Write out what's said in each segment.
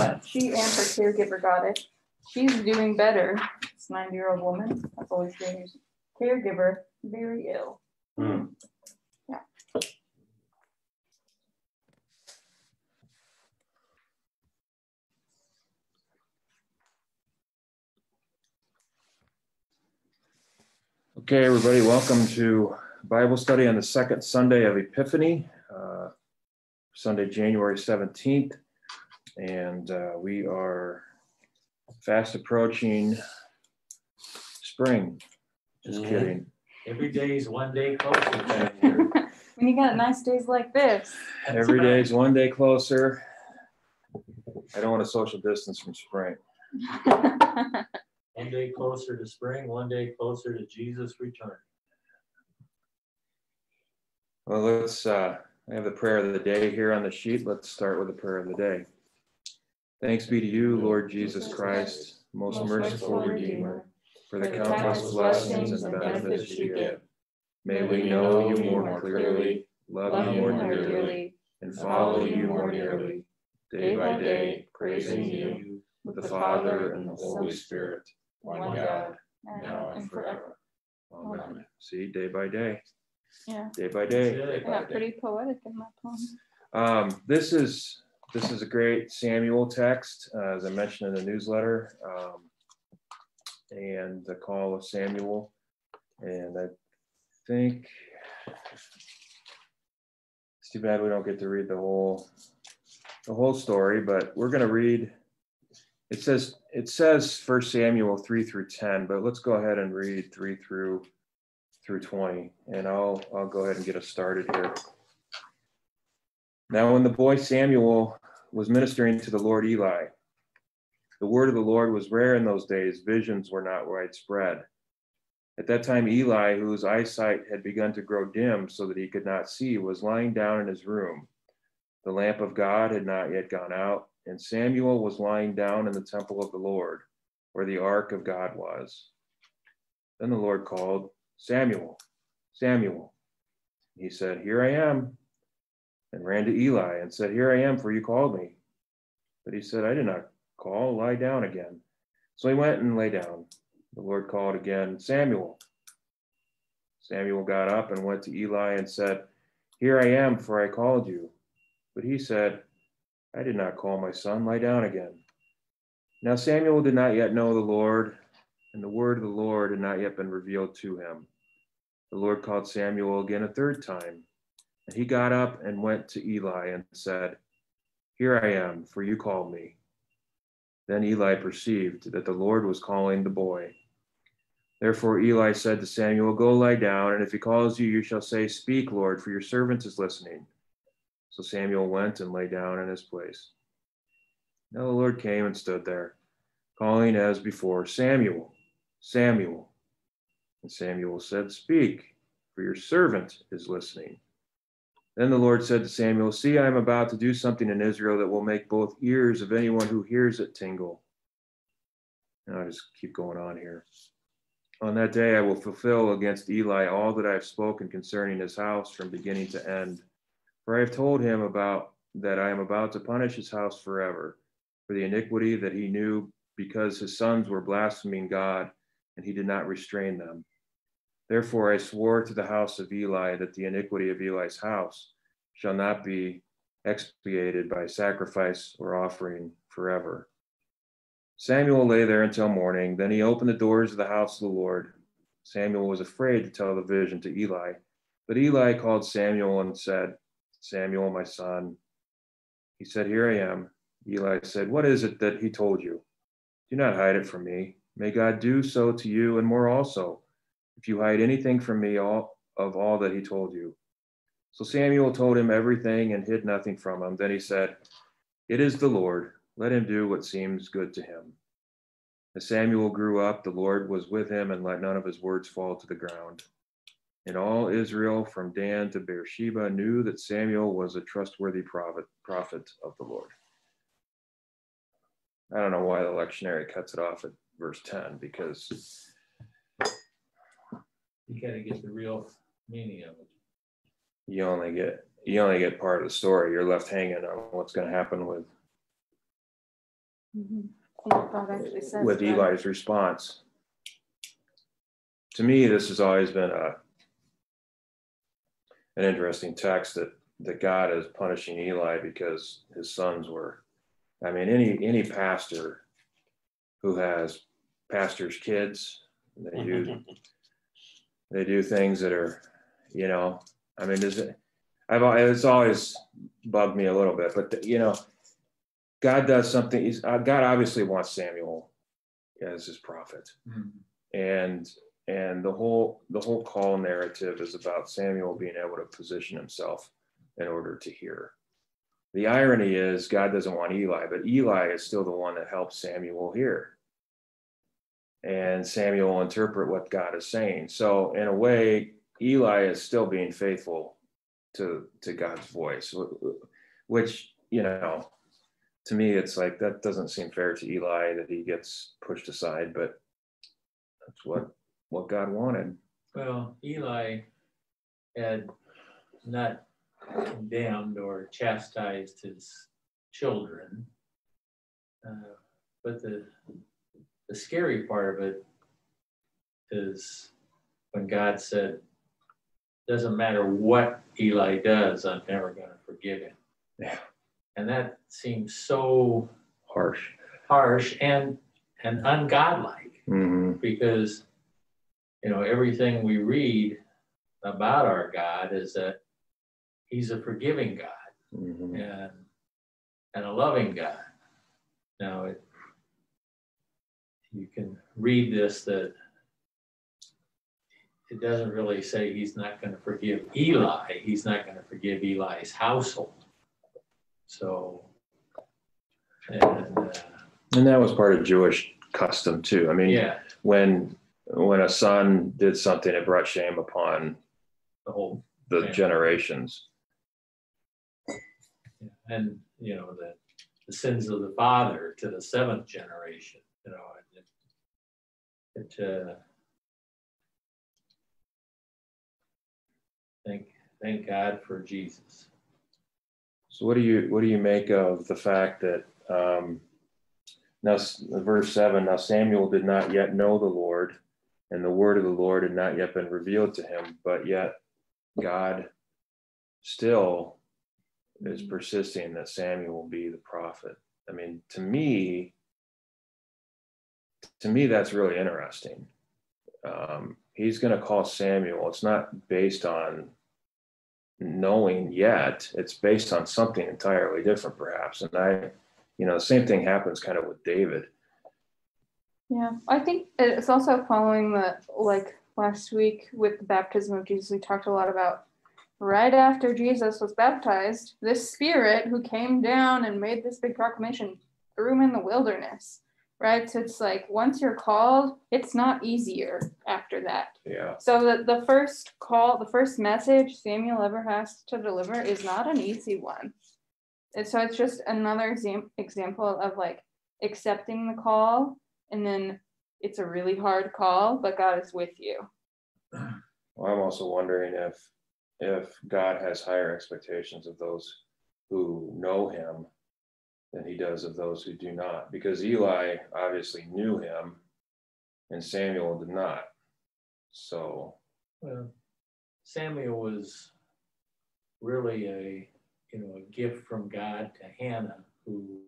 but she and her caregiver got it. She's doing better. This 90 year old woman, that's always good news. Caregiver, very ill. Hmm. Yeah. Okay, everybody, welcome to Bible study on the second Sunday of Epiphany, uh, Sunday, January 17th. And uh, we are fast approaching spring. Just Mhm. kidding. Every day is one day closer. When you got nice days like this. Every day is one day closer. I don't want to social distance from spring. One day closer to spring, one day closer to Jesus' return. Well, let's, uh, I have the prayer of the day here on the sheet. Let's start with the prayer of the day. Thanks be to you, Lord Jesus Christ, most merciful Redeemer, for the countless blessings and benefits you give. May we know you more clearly, love you more dearly, and follow you more nearly, day by day, praising you with the Father and the Holy Spirit, one God, now and forever. Amen. See, day by day, Yeah, day by day. Day I by got day. pretty poetic in my poem. Um, this is, this is a great Samuel text, uh, as I mentioned in the newsletter. Um, and the call of Samuel. And I think it's too bad we don't get to read the whole, the whole story, but we're gonna read. It says, it says First Samuel three through ten, but let's go ahead and read three through, through twenty, and I'll, I'll go ahead and get us started here. Now, when the boy Samuel was ministering to the Lord Eli, the word of the Lord was rare in those days, visions were not widespread. At that time, Eli, whose eyesight had begun to grow dim so that he could not see, was lying down in his room. The lamp of God had not yet gone out, and Samuel was lying down in the temple of the Lord, where the ark of God was. Then the Lord called, Samuel, Samuel. He said, Here I am and ran to Eli and said, Here I am, for you called me. But he said, I did not call, lie down again. So he went and lay down. The Lord called again, Samuel. Samuel got up and went to Eli and said, Here I am, for I called you. But he said, I did not call my son, lie down again. Now Samuel did not yet know the Lord, and the word of the Lord had not yet been revealed to him. The Lord called Samuel again a third time. And he got up and went to Eli and said, Here I am, for you called me. Then Eli perceived that the Lord was calling the boy. Therefore Eli said to Samuel, Go lie down, and if he calls you, you shall say, Speak, Lord, for your servant is listening. So Samuel went and lay down in his place. Now the Lord came and stood there, calling as before, Samuel, Samuel. And Samuel said, Speak, for your servant is listening. Then the Lord said to Samuel, See, I am about to do something in Israel that will make both ears of anyone who hears it tingle. And I'll just keep going on here. On that day, I will fulfill against Eli all that I have spoken concerning his house from beginning to end. For I have told him about that I am about to punish his house forever for the iniquity that he knew because his sons were blaspheming God and he did not restrain them. Therefore, I swore to the house of Eli that the iniquity of Eli's house shall not be expiated by sacrifice or offering forever. Samuel lay there until morning. Then he opened the doors of the house of the Lord. Samuel was afraid to tell the vision to Eli. But Eli called Samuel and said, Samuel, my son. He said, Here I am. Eli said, What is it that he told you? Do not hide it from me. May God do so to you and more also if you hide anything from me all of all that he told you. So Samuel told him everything and hid nothing from him. Then he said, It is the Lord. Let him do what seems good to him. As Samuel grew up, the Lord was with him and let none of his words fall to the ground. And all Israel from Dan to Beersheba knew that Samuel was a trustworthy prophet, prophet of the Lord. I don't know why the lectionary cuts it off at verse 10 because You kind of get the real meaning of it. you only get you only get part of the story. You're left hanging on what's going to happen with Mhm. What God actually says with about it. Eli's response. To me, this has always been a an interesting text that that God is punishing Eli because his sons were. I mean, any any pastor who has pastors' kids, they do they do things that are, you know, I mean, does it? I've it's always bugged me a little bit, but you know, God does something. He's, uh, God obviously wants Samuel as his prophet, and and the whole the whole call narrative is about Samuel being able to position himself in order to hear. The irony is God doesn't want Eli, but Eli is still the one that helps Samuel hear. And Samuel will interpret what God is saying. So in a way, Eli is still being faithful to to God's voice, wh- wh- which you know, to me, it's like that doesn't seem fair to Eli that he gets pushed aside, but that's what what God wanted. Well, Eli had not condemned or chastised his children. Uh, But the, the scary part of it is when God said, doesn't matter what Eli does, I'm never gonna forgive him. Yeah. And that seems so Harsh. harsh and, and ungodlike hmm because you know everything we read about our God is that he's a forgiving God hmm and and a loving God. Now it you can read this that it doesn't really say he's not going to forgive Eli. He's not going to forgive Eli's household. So and uh, And that was part of Jewish custom too. I mean, yeah, when when a son did something, it brought shame upon the whole the Yeah. generations. and you know the the sins of the father to the seventh generation you know and it, it uh thank thank god for jesus So what do you what do you make of the fact that um, now verse seven? Now Samuel did not yet know the Lord, and the word of the Lord had not yet been revealed to him. But yet God still is persisting that Samuel will be the prophet. I mean, to me, to me, that's really interesting. Um, he's going to call Samuel. It's not based on knowing yet. It's based on something entirely different, perhaps. And I, you know, the same thing happens kind of with David. Yeah, I think it's also following the like last week with the baptism of Jesus. We talked a lot about right after Jesus was baptized, this spirit who came down and made this big proclamation threw him in the wilderness. Right. So it's like once you're called, it's not easier after that. Yeah. So the, the first call, the first message Samuel ever has to deliver is not an easy one. And so it's just another exam- example of like accepting the call and then it's a really hard call, but God is with you. Well, I'm also wondering if if God has higher expectations of those who know him than he does of those who do not. Because Eli obviously knew him and Samuel did not. So well samuel was really a you know a gift from god to hannah who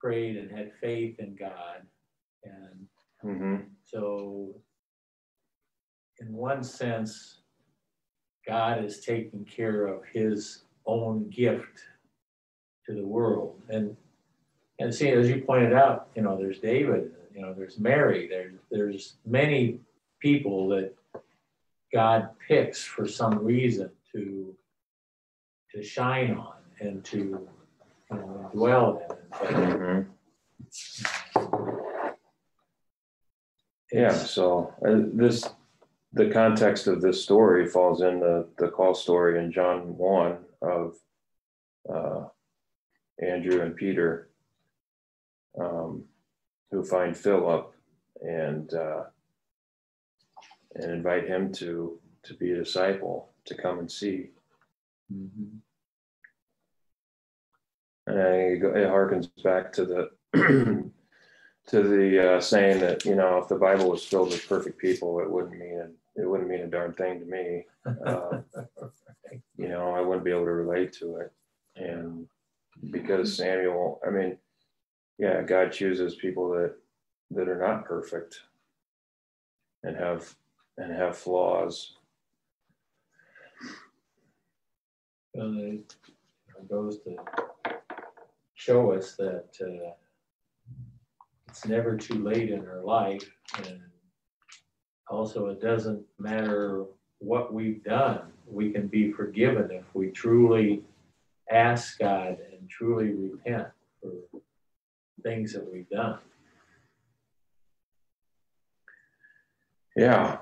prayed and had faith in god and mhm. So, in one sense, God is taking care of his own gift to the world. And and see, as you pointed out, you know, there's David, you know, there's Mary, there's there's many people that God picks for some reason to to shine on and to you know, dwell in. Mhm. Yeah, so uh, this, the context of this story falls in the, the call story in John 1 of uh, Andrew and Peter um, who find Philip and uh, and invite him to to be a disciple to come and see. Mhm. And I, it harkens back to the to the uh, saying that you know if the Bible was filled with perfect people, it wouldn't mean a, it wouldn't mean a darn thing to me. Uh, you know, I wouldn't be able to relate to it, and because Samuel, I mean, yeah, God chooses people that that are not perfect and have and have flaws. And it goes to show us that uh, it's never too late in our life. And also, it doesn't matter what we've done, we can be forgiven if we truly ask God and truly repent for things that we've done. Yeah.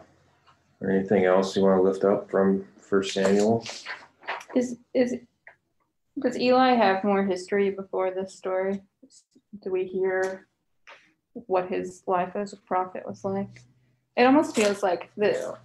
Or anything else you want to lift up from First Samuel? Is is does Eli have more history before this story? Do we hear what his life as a prophet was like? It almost feels like that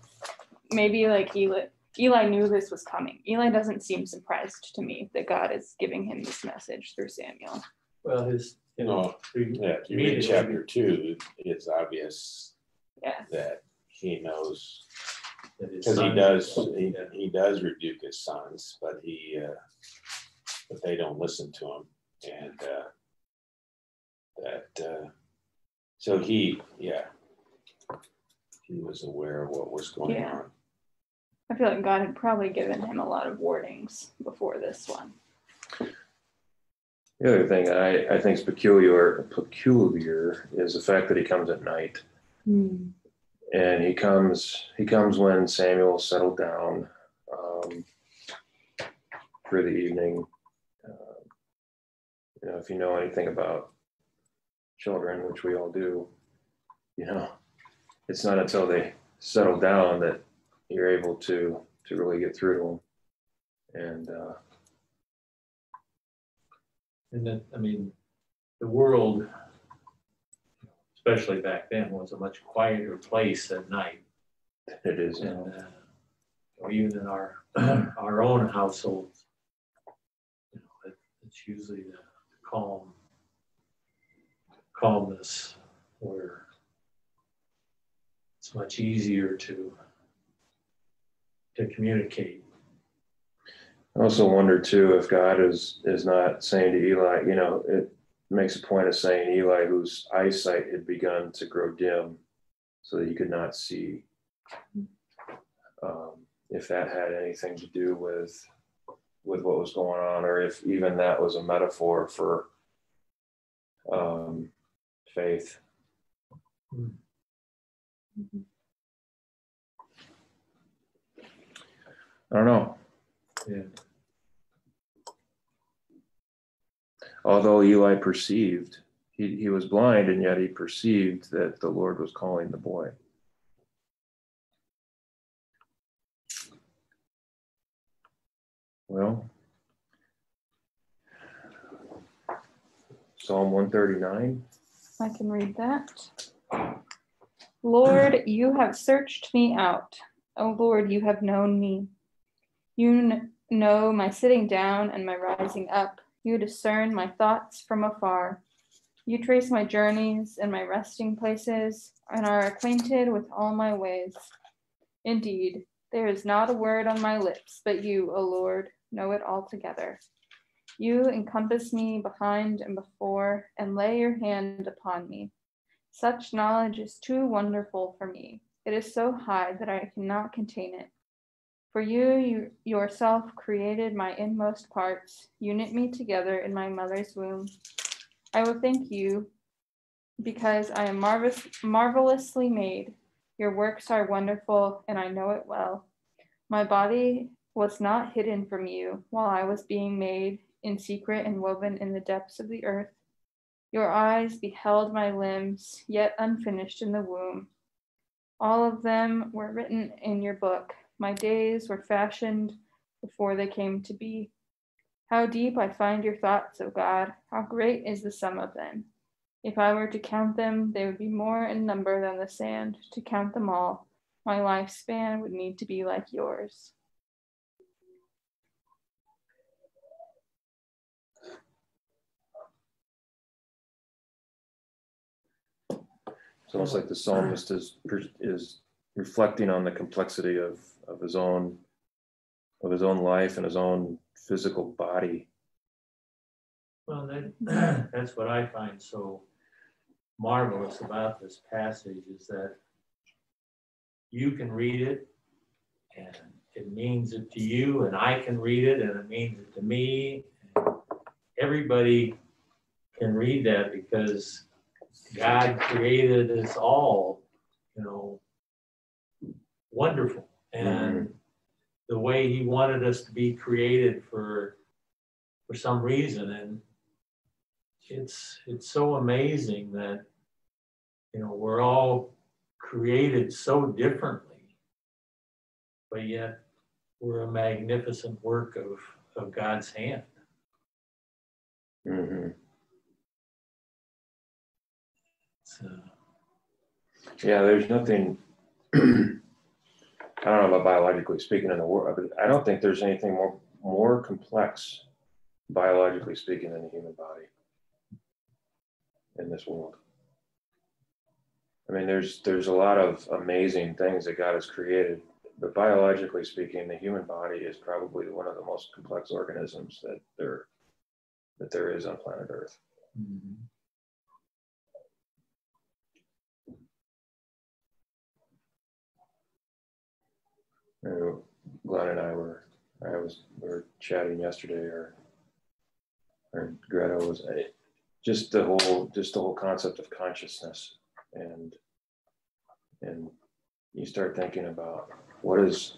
maybe like Eli Eli knew this was coming. Eli doesn't seem surprised to me that God is giving him this message through Samuel. Well, his, you know, Yeah, if you read chapter two, it's obvious Yeah. that he knows, that because he does, he, he does rebuke his sons, but he, uh, but they don't listen to him, and, uh, that, uh, so he, yeah, he was aware of what was going Yeah. on. I feel like God had probably given him a lot of warnings before this one. The other thing I, I think is peculiar peculiar is the fact that he comes at night. and he comes he comes when Samuel settled down um, for the evening. Uh, you know, if you know anything about children, which we all do, you know, it's not until they settle down that you're able to to really get through to them. And uh, And then, I mean, the world, especially back then, was a much quieter place at night. it is And, uh, or even in our, our own households. You know, it, it's usually the calm, calmness where it's much easier to, to communicate. I also wonder too if God is is not saying to Eli, you know, it makes a point of saying Eli, whose eyesight had begun to grow dim, so that he could not see. Um, if that had anything to do with with what was going on, or if even that was a metaphor for um, faith. I don't know. Yeah. although Eli perceived, he, he was blind and yet he perceived that the Lord was calling the boy. Well, Psalm 139. I can read that. Lord, you have searched me out. O Lord, you have known me. You kn- know my sitting down and my rising up. You discern my thoughts from afar. You trace my journeys and my resting places and are acquainted with all my ways. Indeed, there is not a word on my lips, but you, O Lord, know it altogether. You encompass me behind and before, and lay your hand upon me. Such knowledge is too wonderful for me. It is so high that I cannot contain it. For you, you yourself created my inmost parts. You knit me together in my mother's womb. I will thank you because I am marvelous, marvelously made. Your works are wonderful, and I know it well. My body was not hidden from you while I was being made in secret and woven in the depths of the earth. Your eyes beheld my limbs, yet unfinished in the womb. All of them were written in your book. My days were fashioned before they came to be. How deep I find your thoughts, O God. How great is the sum of them. If I were to count them, they would be more in number than the sand. To count them all, my lifespan would need to be like yours. It's almost like the psalmist is is reflecting on the complexity of of his own of his own life and his own physical body. Well, that, that's what I find so marvelous about this passage is that you can read it and it means it to you, and I can read it and it means it to me. Everybody can read that because God created us all, you know, wonderful. And mm-hmm. the way He wanted us to be created for for some reason. And it's it's so amazing that you know we're all created so differently, but yet we're a magnificent work of, of God's hand. Mm-hmm. So. Yeah, there's nothing. I don't know about biologically speaking in the world, but I don't think there's anything more more complex, biologically speaking, than the human body in this world. I mean, there's there's a lot of amazing things that God has created, but biologically speaking, the human body is probably one of the most complex organisms that there that there is on planet Earth. Mm-hmm. Glenn and I were, I was, we were chatting yesterday, or, or Greta was, just the whole, just the whole concept of consciousness, and, and you start thinking about what is,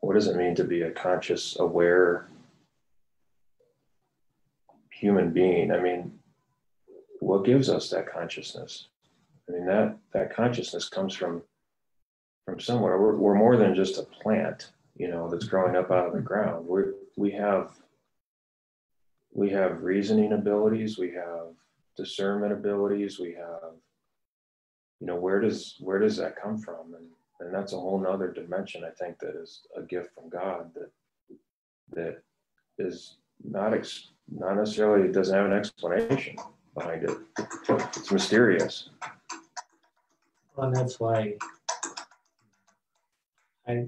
what does it mean to be a conscious, aware human being? I mean, what gives us that consciousness? I mean, that that consciousness comes from from somewhere. We're, we're more than just a plant, you know, that's growing up out of the ground. We we have we have reasoning abilities, we have discernment abilities, we have, you know, where does where does that come from? And and that's a whole nother dimension, I think, that is a gift from God that that is not ex, not necessarily it doesn't have an explanation behind it. It's mysterious. Well, and that's why I,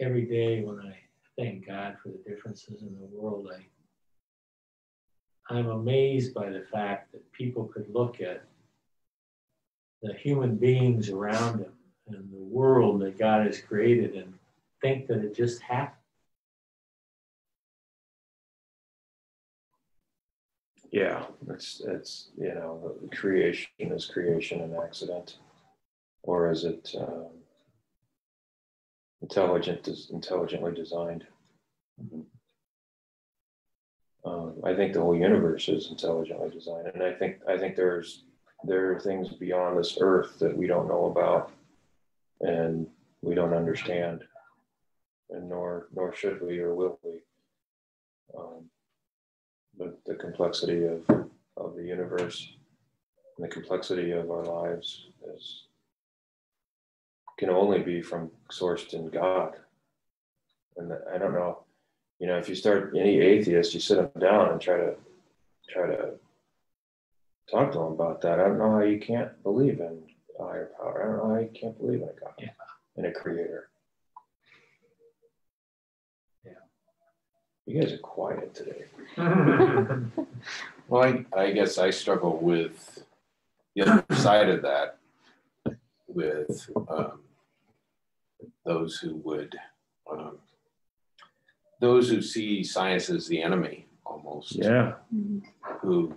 every day when I thank God for the differences in the world, I, I'm amazed by the fact that people could look at the human beings around them and the world that God has created and think that it just happened. Yeah, it's it's you know creation is creation an accident, or is it um, intelligent, is intelligently designed. Mm-hmm. Um, I think the whole universe is intelligently designed, and I think I think there's there are things beyond this earth that we don't know about, and we don't understand, and nor nor should we or will we. Um, but the complexity of of the universe and the complexity of our lives is can only be from sourced in God. And I don't know, you know, if you start any atheist, you sit them down and try to try to talk to them about that. I don't know how you can't believe in a higher power. I don't know how you can't believe in a God, yeah. in a creator. Yeah. You guys are quiet today. well, I, I guess I struggle with the other side of that, with um, those who would um, those who see science as the enemy almost. Yeah. Who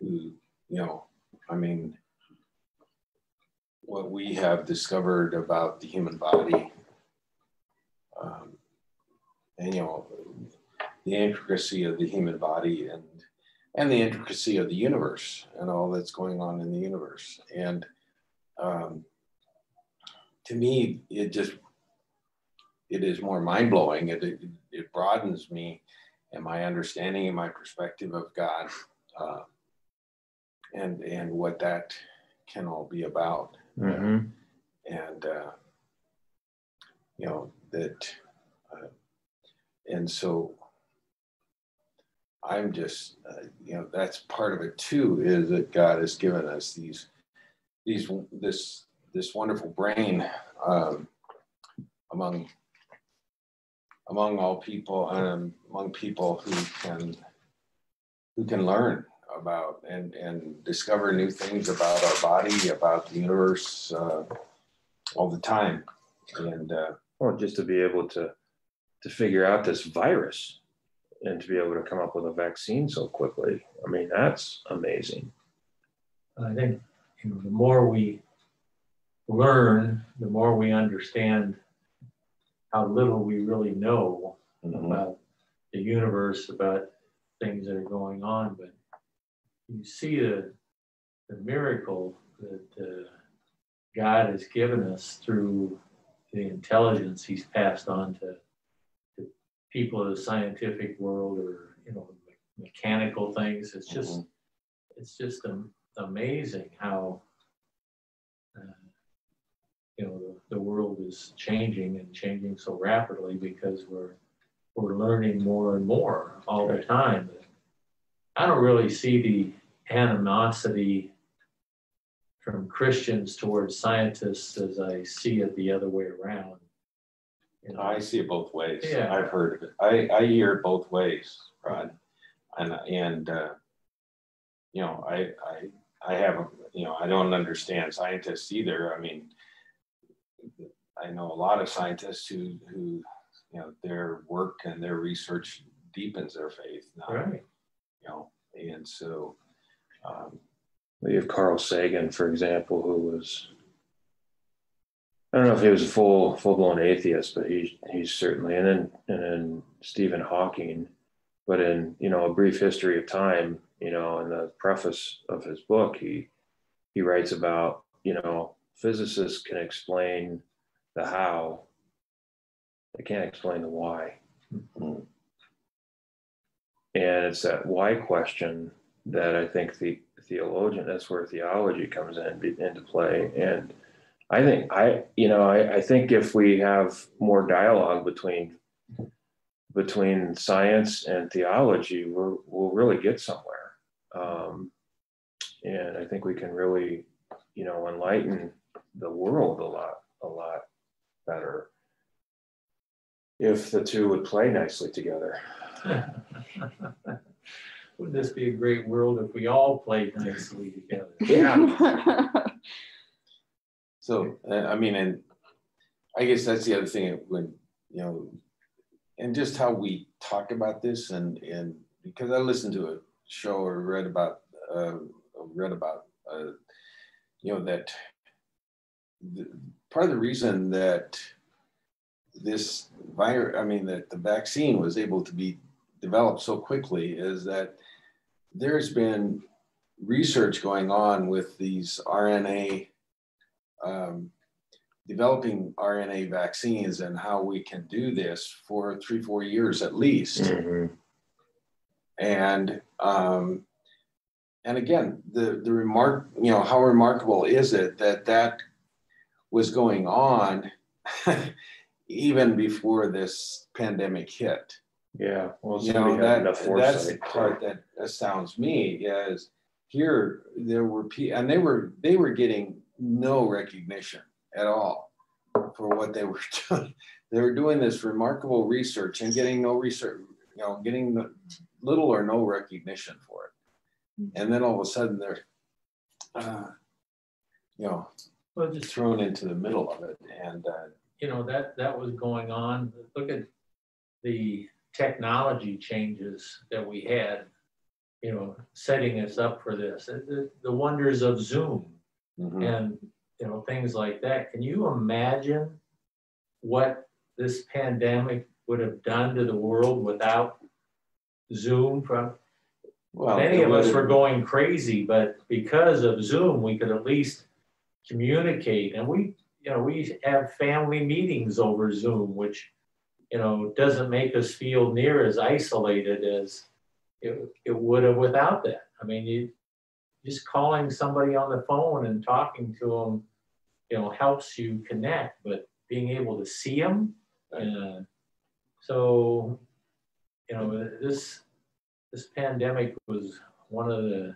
who you know i mean what we have discovered about the human body um, and you know the intricacy of the human body and and the intricacy of the universe and all that's going on in the universe. And um, to me, it just it is more mind blowing. It, it, it broadens me and my understanding and my perspective of God, uh, and and what that can all be about. Mm-hmm. and uh, you know that, uh, and so I'm just uh, you know that's part of it too. Is that God has given us these these this this wonderful brain um, among among all people and among people who can who can learn about and and discover new things about our body, about the universe uh, all the time, and uh, well, just to be able to to figure out this virus and to be able to come up with a vaccine so quickly. I mean, that's amazing. I think you know, the more we learn, the more we understand how little we really know mm-hmm. about the universe, about things that are going on. But you see the, the miracle that uh, God has given us through the intelligence He's passed on to, to people of the scientific world or you know mechanical things. It's just mm-hmm. it's just amazing how you know the, the world is changing and changing so rapidly because we're we're learning more and more all the time. I don't really see the animosity from Christians towards scientists as I see it the other way around. You know? I see it both ways. Yeah. I've heard of it. I, I hear it both ways, Rod. And, and uh, you know, I, I, I have, you know, I don't understand scientists either. I mean, I know a lot of scientists who, who, you know, their work and their research deepens their faith. Not, right. You know, and so, um, we have Carl Sagan, for example, who was I don't know if he was a full full blown atheist, but he he's certainly and then and then Stephen Hawking, but in you know a brief history of time, you know, in the preface of his book, he he writes about you know physicists can explain the how, they can't explain the why, mm-hmm. and it's that why question that I think the theologian. That's where theology comes in into play. And I think I, you know, I, I think if we have more dialogue between between science and theology, we're, we'll really get somewhere. Um, and I think we can really, you know, enlighten the world a lot, a lot better if the two would play nicely together. Wouldn't this be a great world if we all played nicely together? Yeah. so, I mean, and I guess that's the other thing when, you know, and just how we talk about this and, and because I listened to a show or read about, uh, read about, uh, you know, that the, part of the reason that this virus, I mean, that the vaccine was able to be developed so quickly is that there's been research going on with these RNA, um, developing RNA vaccines and how we can do this for three, four years at least. Mm-hmm. And um, and again, the the remark, you know, how remarkable is it that that was going on even before this pandemic hit? Yeah, well, you know that that's the part that astounds me is here there were people and they were they were getting no recognition at all for what they were doing. They were doing this remarkable research and getting no research, you know, getting the little or no recognition for it. And then all of a sudden they're, uh, you know, well, just thrown into the middle of it. And uh, you know that that was going on. Look at the technology changes that we had, you know, setting us up for this. The, the wonders of Zoom mm-hmm. and you know things like that. Can you imagine what this pandemic would have done to the world without Zoom? From well, many of us were going crazy, but because of Zoom, we could at least communicate. And we, you know, we have family meetings over Zoom, which you know, doesn't make us feel near as isolated as it, it would have without that. I mean, you just calling somebody on the phone and talking to them, you know, helps you connect, but being able to see them, uh, so, you know, this this pandemic was one of the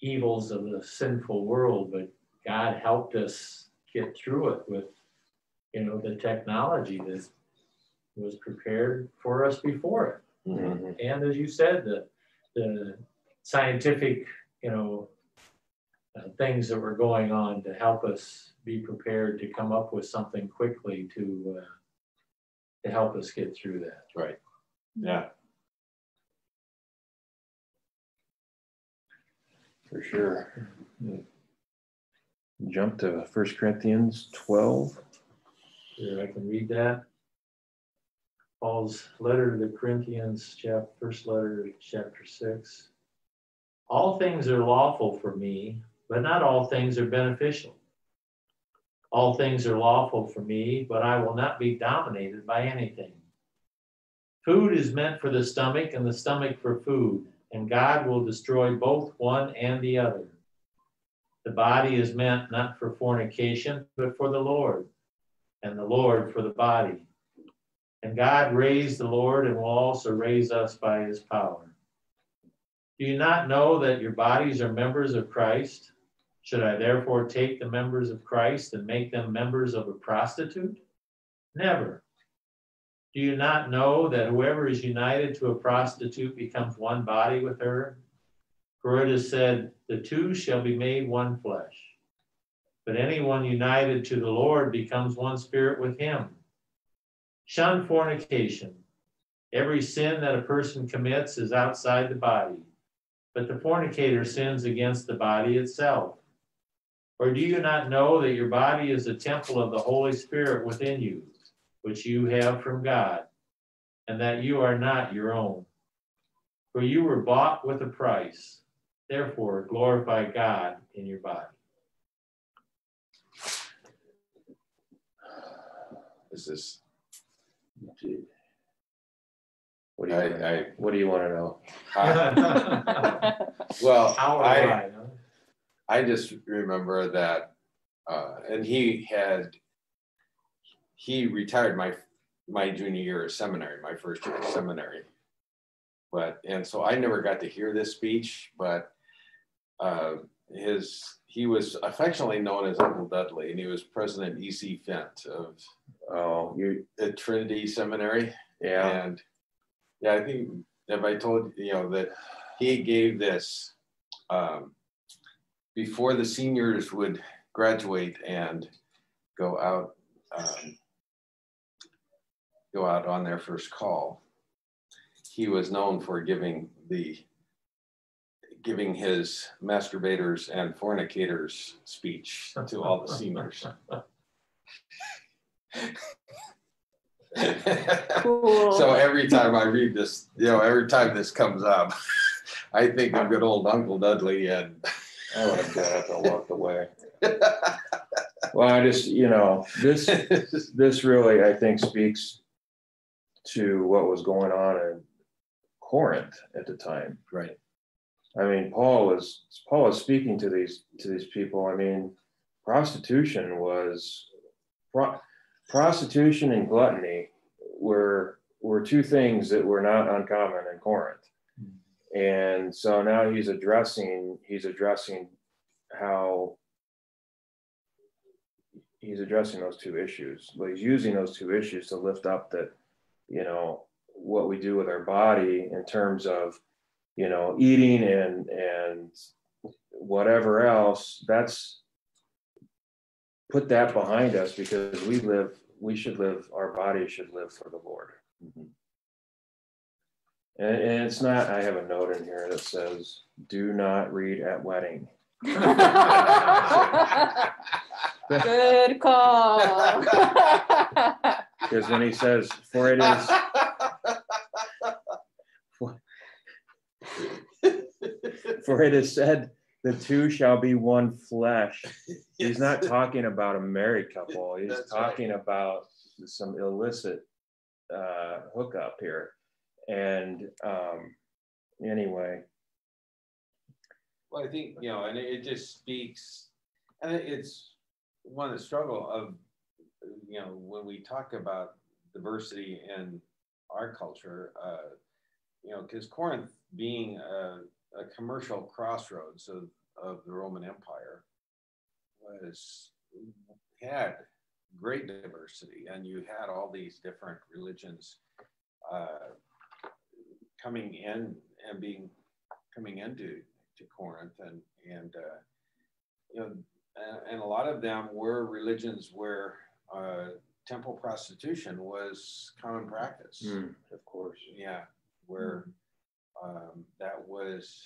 evils of the sinful world, but God helped us get through it with, you know, the technology that was prepared for us before it. Mhm. And as you said, the, the scientific, you know, uh, things that were going on to help us be prepared to come up with something quickly to, uh, to help us get through that. Right. Yeah. For sure. Jump to First Corinthians twelve. Here, I can read that. Paul's letter to the Corinthians, chapter, first letter, chapter six. All things are lawful for me, but not all things are beneficial. All things are lawful for me, but I will not be dominated by anything. Food is meant for the stomach, and the stomach for food, and God will destroy both one and the other. The body is meant not for fornication, but for the Lord and the Lord for the body. And God raised the Lord and will also raise us by his power. Do you not know that your bodies are members of Christ? Should I therefore take the members of Christ and make them members of a prostitute? Never. Do you not know that whoever is united to a prostitute becomes one body with her? For it is said, the two shall be made one flesh. But anyone united to the Lord becomes one spirit with him. Shun fornication. Every sin that a person commits is outside the body, but the fornicator sins against the body itself. Or do you not know that your body is a temple of the Holy Spirit within you, which you have from God, and that you are not your own? For you were bought with a price. Therefore, glorify God in your body. Is this, What do you, I, wanna- I, what do you want to know? I- well, How I, I. I just remember that, uh, and he had, he retired my, my junior year of seminary, my first year of seminary. But, and so I never got to hear this speech, but, uh, his, he was affectionately known as Uncle Dudley, and he was president E.C. Fendt of Oh, you, at Trinity Seminary. yeah, And yeah, I think if I told you know that he gave this um, before the seniors would graduate and go out um, go out on their first call. He was known for giving the giving his masturbators and fornicators speech to all the seniors. Cool. So every time I read this, you know, every time this comes up, I think of good old Uncle Dudley and. Oh, I would have got up and walked away. Well, I just, you know, this, this really, I think, speaks to what was going on in Corinth at the time. Right. I mean, Paul was Paul was speaking to these to these people. I mean, prostitution was pro, prostitution and gluttony were were two things that were not uncommon in Corinth. And so now he's addressing he's addressing how he's addressing those two issues. But he's using those two issues to lift up that, you know, what we do with our body in terms of, you know, eating and and whatever else. That's put that behind us because we live. We should live. Our body should live for the Lord. Mm-hmm. And, and it's not. I have a note in here that says, "Do not read at wedding." Good call. Because when he says, "For it is." For it is said, the two shall be one flesh. He's not talking about a married couple. He's That's right. talking about some illicit uh, hookup here. And um, anyway, Well, I think, you know, and it just speaks, and it- it's one of the struggle of, you know, when we talk about diversity in our culture, uh, you know, because Corinth being a, a commercial crossroads of, of the Roman Empire, was had great diversity, and you had all these different religions uh, coming in and being coming into to Corinth, and and uh, you know, and, and, a lot of them were religions where uh, temple prostitution was common practice. Mm, of course, yeah, where um, that was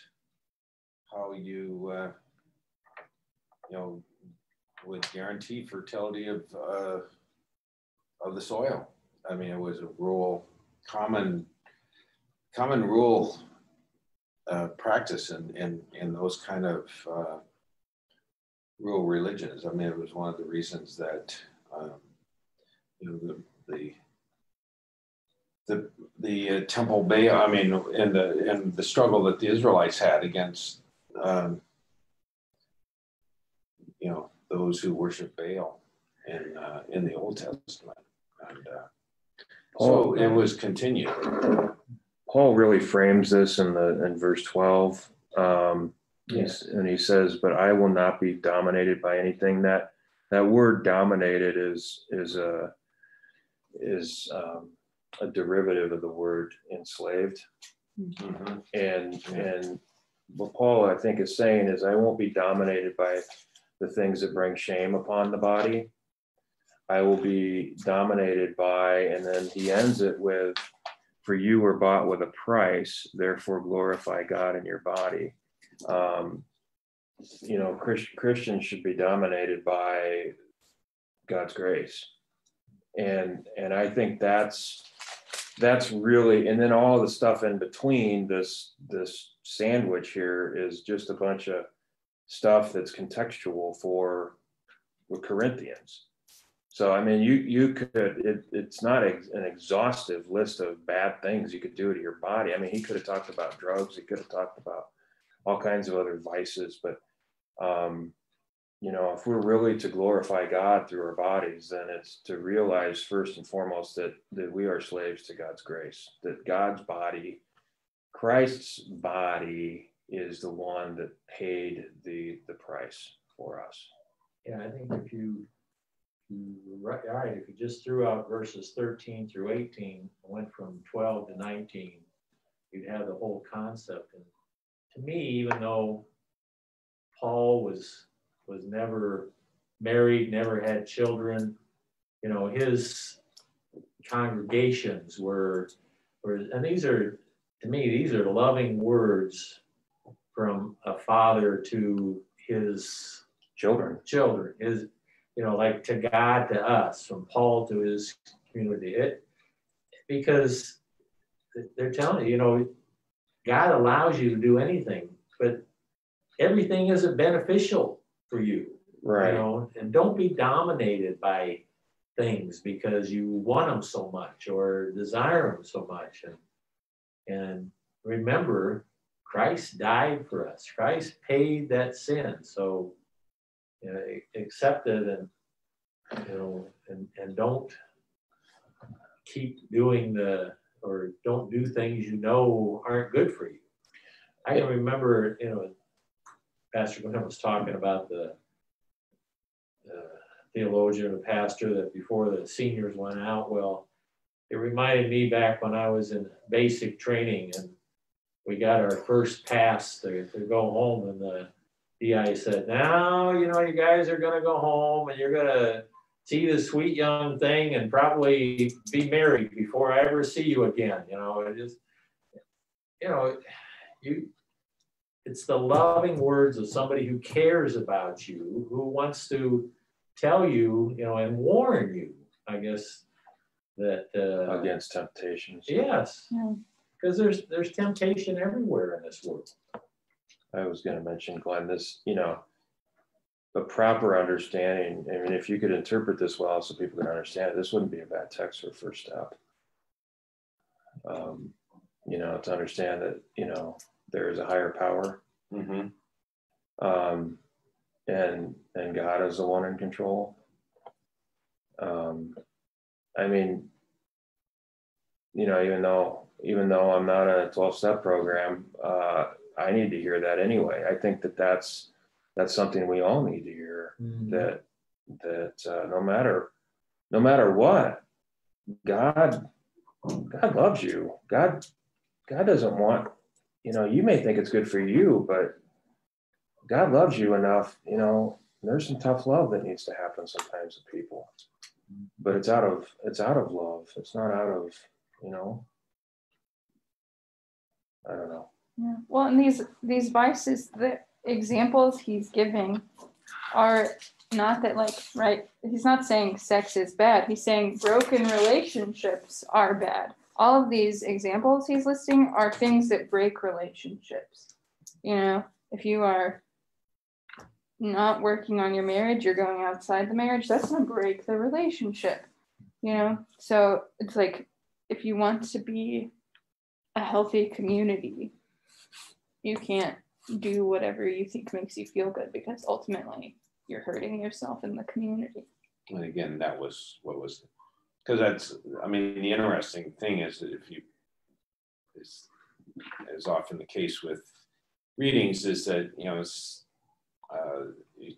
how you uh, you know would guarantee fertility of uh, of the soil. I mean, it was a rule, common common rule uh, practice in, in in those kind of uh, rural religions. I mean, it was one of the reasons that um, you know the the the, the uh, temple Baal. I mean, in the in the struggle that the Israelites had against um, you know those who worship Baal in uh, in the Old Testament, and uh, so it was continued. Paul really frames this in the in verse twelve, um, yes. and he says, "But I will not be dominated by anything." That that word "dominated" is is a is um, a derivative of the word enslaved, mm-hmm. and and what Paul I think is saying is, I won't be dominated by the things that bring shame upon the body. I will be dominated by, and then he ends it with, for you were bought with a price, therefore glorify God in your body. Um, you know, Christ, Christians should be dominated by God's grace. And, and I think that's, that's really, and then all the stuff in between this, this sandwich here is just a bunch of stuff that's contextual for the Corinthians. So I mean, you you could it, it's not a, an exhaustive list of bad things you could do to your body. I mean, he could have talked about drugs. He could have talked about all kinds of other vices. But um, you know, if we're really to glorify God through our bodies, then it's to realize first and foremost that that we are slaves to God's grace. That God's body, Christ's body, is the one that paid the the price for us. Yeah, I think if you, you right, all right, if you just threw out verses 13 through 18, went from 12 to 19, you'd have the whole concept. And to me, even though Paul was was never married, never had children, you know, his congregations were were and these are to me, these are loving words from a father to his children. Children is, you know, like to God to us, from Paul to his community. It because they're telling you, you know, God allows you to do anything, but everything isn't beneficial for you. Right. You know, and don't be dominated by things because you want them so much or desire them so much. And and remember Christ died for us. Christ paid that sin. So you know, accept it and you know and, and don't keep doing the or don't do things you know aren't good for you. I can remember, you know, Pastor Glenn was talking about the, the theologian, the pastor that before the seniors went out. Well, it reminded me back when I was in basic training and we got our first pass to, to go home and the DI said, now, you know, you guys are going to go home and you're going to see this sweet young thing and probably be married before I ever see you again. You know, it just, you know, you, it's the loving words of somebody who cares about you, who wants to tell you, you know, and warn you, I guess, that uh, against temptations. Yes. Yeah because there's there's temptation everywhere in this world. I was going to mention, Glenn, this, you know, a proper understanding. I mean, if you could interpret this well so people can understand it, this wouldn't be a bad text for first step. Um, you know, to understand that, you know, there is a higher power. Mm-hmm. Um, and and God is the one in control. Um, I mean, you know, even though even though I'm not a 12 step program, uh, I need to hear that anyway. I think that that's that's something we all need to hear Mhm. that that uh, no matter no matter what god god loves you god god doesn't want you know you may think it's good for you but god loves you enough you know there's some tough love that needs to happen sometimes to people but it's out of it's out of love it's not out of you know i don't know Yeah. Well, and these these vices, the examples he's giving are not that like right. He's not saying sex is bad. He's saying broken relationships are bad. All of these examples he's listing are things that break relationships. You know, if you are not working on your marriage, you're going outside the marriage, that's going to break the relationship. You know, so it's like if you want to be a healthy community, you can't do whatever you think makes you feel good because ultimately you're hurting yourself in the community. And again, that was what was, because that's, I mean, the interesting thing is that if you, is, is often the case with readings is that, you know, uh, you,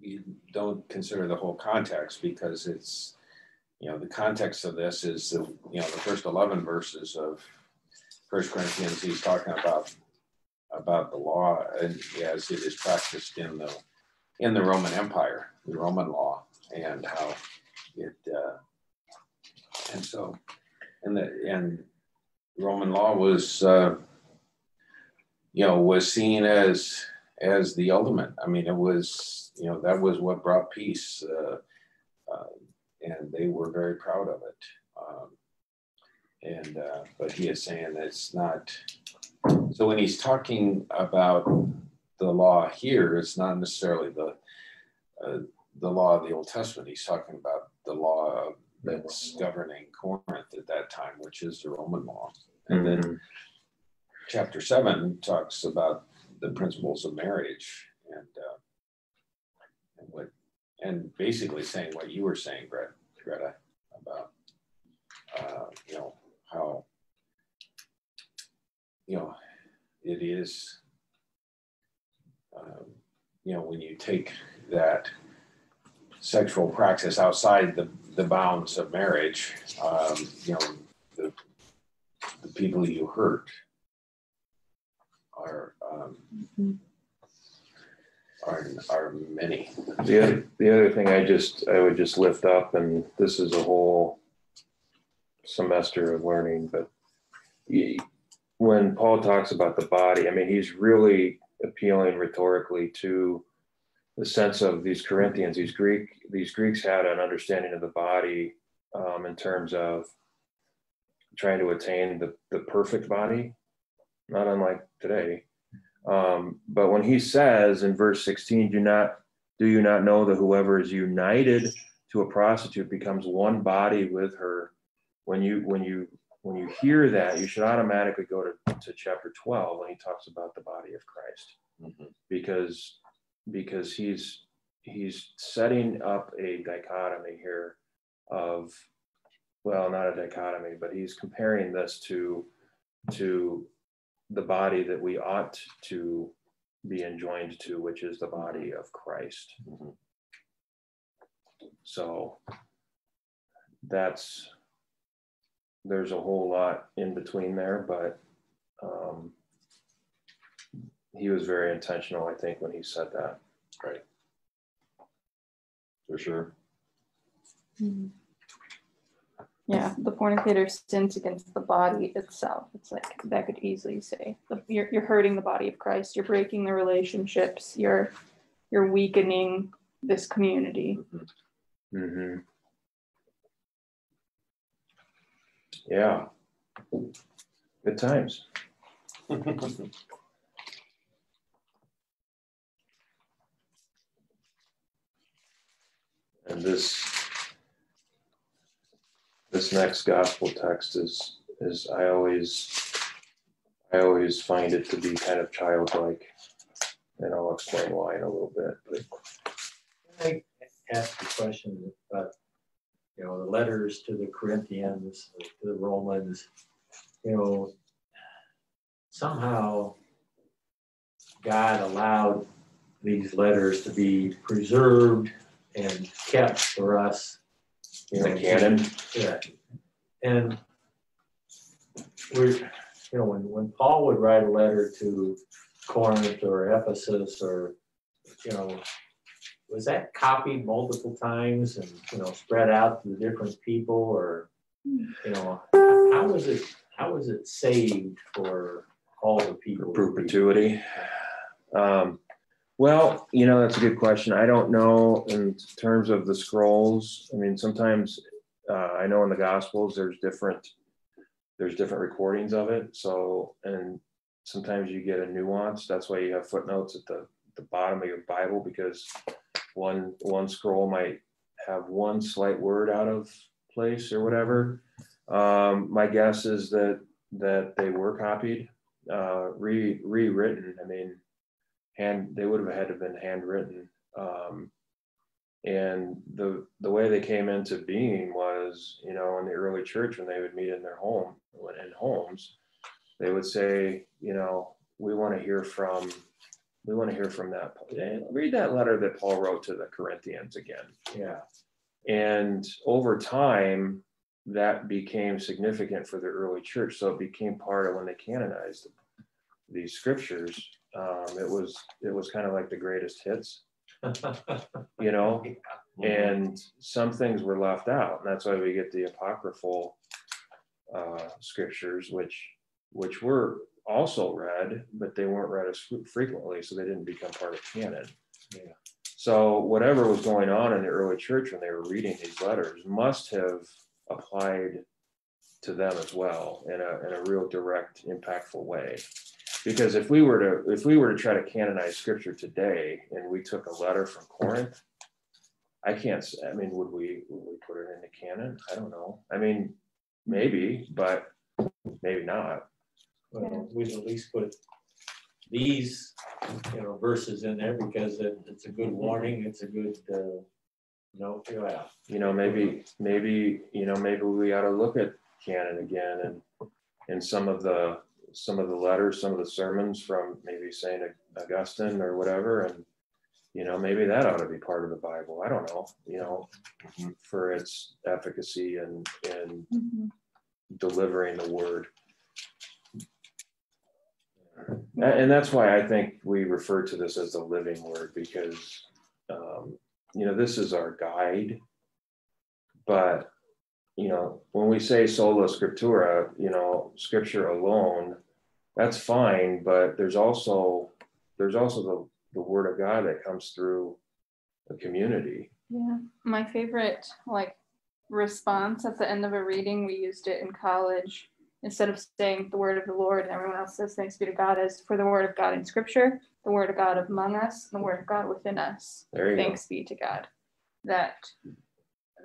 you don't consider the whole context because it's, you know, the context of this is, the you know, the first 11 verses of First Corinthians, he's talking about, about the law and as it is practiced in the, in the Roman Empire, the Roman law, and how it, uh, and so, and the, and Roman law was, uh, you know, was seen as, as the ultimate. I mean, it was, you know, that was what brought peace, uh, uh, and they were very proud of it. Um, and, uh, but he is saying that it's not, so when he's talking about the law here, it's not necessarily the, uh, the law of the Old Testament. He's talking about the law that's governing Corinth at that time, which is the Roman law. And then chapter seven talks about the principles of marriage and, uh, and what, and basically saying what you were saying, Brett, Greta, about, uh, you know, how, you know, it is, um, you know, when you take that sexual practice outside the, the bounds of marriage, um, you know, the, the people you hurt are, um, are, are many. The other, the other thing I just, I would just lift up, and this is a whole semester of learning, but he- when Paul talks about the body, I mean, he's really appealing rhetorically to the sense of these Corinthians, these Greek, these Greeks had an understanding of the body um, in terms of trying to attain the, the perfect body, not unlike today. Um, but when he says in verse 16, do not do you not know that whoever is united to a prostitute becomes one body with her? When you when you when you hear that, you should automatically go to, to chapter 12 when he talks about the body of Christ. Mhm. Because because he's he's setting up a dichotomy here of well, not a dichotomy, but he's comparing this to to the body that we ought to be enjoined to, which is the body of Christ. Mhm. So that's there's a whole lot in between there, but um, he was very intentional, I think, when he said that. Right. For sure. Yeah, the fornicator sins against the body itself. It's like that could easily say the, you're you're hurting the body of Christ. You're breaking the relationships. You're you're weakening this community. Mm-hmm. Yeah. Good times. And this this next gospel text is is I always I always find it to be kind of childlike. And I'll explain why in a little bit. But I ask the question about, you know, the letters to the Corinthians, to the Romans, you know, somehow God allowed these letters to be preserved and kept for us. you The know, canon, Yeah, and we're, you know, when, when Paul would write a letter to Corinth or Ephesus or, you know, was that copied multiple times and, you know, spread out to the different people or, you know, how was it, how was it saved for all the people? perpetuity. Um, well, you know, that's a good question. I don't know in terms of the scrolls. I mean, sometimes uh, I know in the Gospels there's different there's different recordings of it. So, and sometimes you get a nuance. That's why you have footnotes at the the bottom of your Bible because one one scroll might have one slight word out of place or whatever. Um, my guess is that that they were copied uh, re rewritten. I mean, hand they would have had to have been handwritten. Um, and the the way they came into being was, you know, in the early church when they would meet in their home, in homes, they would say, you know, we want to hear from, we want to hear from that. Read that letter that Paul wrote to the Corinthians again. Yeah, And over time, that became significant for the early church. So it became part of when they canonized these scriptures. Um, it was it was kind of like the greatest hits, you know. And some things were left out, and that's why we get the apocryphal uh, scriptures, which which were also read, but they weren't read as frequently, so they didn't become part of canon. Yeah. So whatever was going on in the early church when they were reading these letters must have applied to them as well in a, in a real direct, impactful way. Because if we were to if we were to try to canonize scripture today and we took a letter from Corinth, I can't. I mean, would we would we put it in the canon? I don't know. I mean, maybe, but maybe not. Well, we'd at least put these, you know, verses in there because it, it's a good warning, it's a good, uh, no, yeah. You know, maybe maybe you know maybe we ought to look at canon again and and some of the some of the letters, some of the sermons from maybe Saint Augustine or whatever, and you know maybe that ought to be part of the Bible. I don't know. You know, for its efficacy and and Mhm. delivering the word. And, and that's why I think we refer to this as the living word because, um, you know, this is our guide. But, you know, when we say sola scriptura, you know, scripture alone, that's fine. But there's also, there's also the, the word of God that comes through the community. Yeah, my favorite like response at the end of a reading, we used it in college. Instead of saying the word of the Lord and everyone else says thanks be to God, is for the word of God in scripture, the word of God among us, and the word of God within us. There you go. Thanks be to God. That